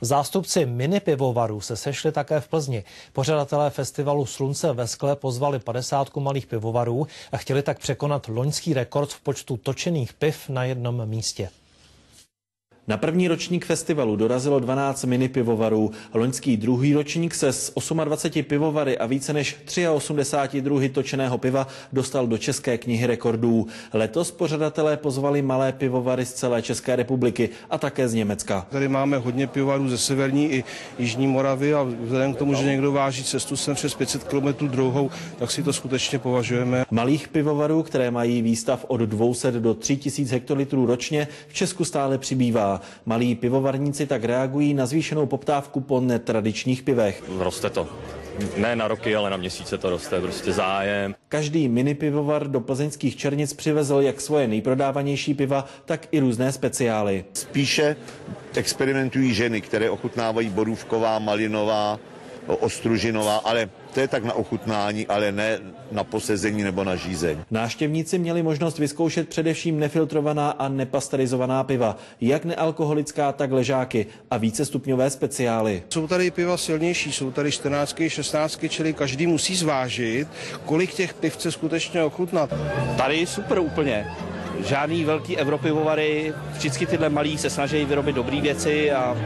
Zástupci mini pivovarů se sešli také v Plzni. Pořadatelé festivalu Slunce ve skle pozvali 50 malých pivovarů a chtěli tak překonat loňský rekord v počtu točených piv na jednom místě. Na první ročník festivalu dorazilo 12 mini pivovarů. Loňský druhý ročník se s 28 pivovary a více než 83 druhy točeného piva dostal do České knihy rekordů. Letos pořadatelé pozvali malé pivovary z celé České republiky a také z Německa. Tady máme hodně pivovarů ze severní i jižní Moravy a vzhledem k tomu, že někdo váží cestu sem přes 500 km druhou, tak si to skutečně považujeme. Malých pivovarů, které mají výstav od 200 do 3000 hektolitrů ročně, v Česku stále přibývá. Malí pivovarníci tak reagují na zvýšenou poptávku po netradičních pivech. Roste to. Ne na roky, ale na měsíce to roste, prostě zájem. Každý mini pivovar do plzeňských černic přivezl jak svoje nejprodávanější piva, tak i různé speciály. Spíše experimentují ženy, které ochutnávají borůvková, malinová, ostružinová, ale to je tak na ochutnání, ale ne na posezení nebo na žízeň. Návštěvníci měli možnost vyzkoušet především nefiltrovaná a nepasterizovaná piva, jak nealkoholická, tak ležáky a vícestupňové speciály. Jsou tady piva silnější, jsou tady 14, 16, čili každý musí zvážit, kolik těch piv chce skutečně ochutnat. Tady super úplně. Žádný velký evropivovary, vždycky tyhle malí se snaží vyrobit dobré věci a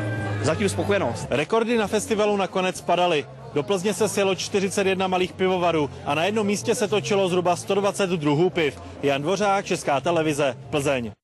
zatím spokojenost. Rekordy na festivalu nakonec padaly. Do Plzně se sjelo 41 malých pivovarů a na jednom místě se točilo zhruba 120 druhů piv. Jan Dvořák, Česká televize, Plzeň.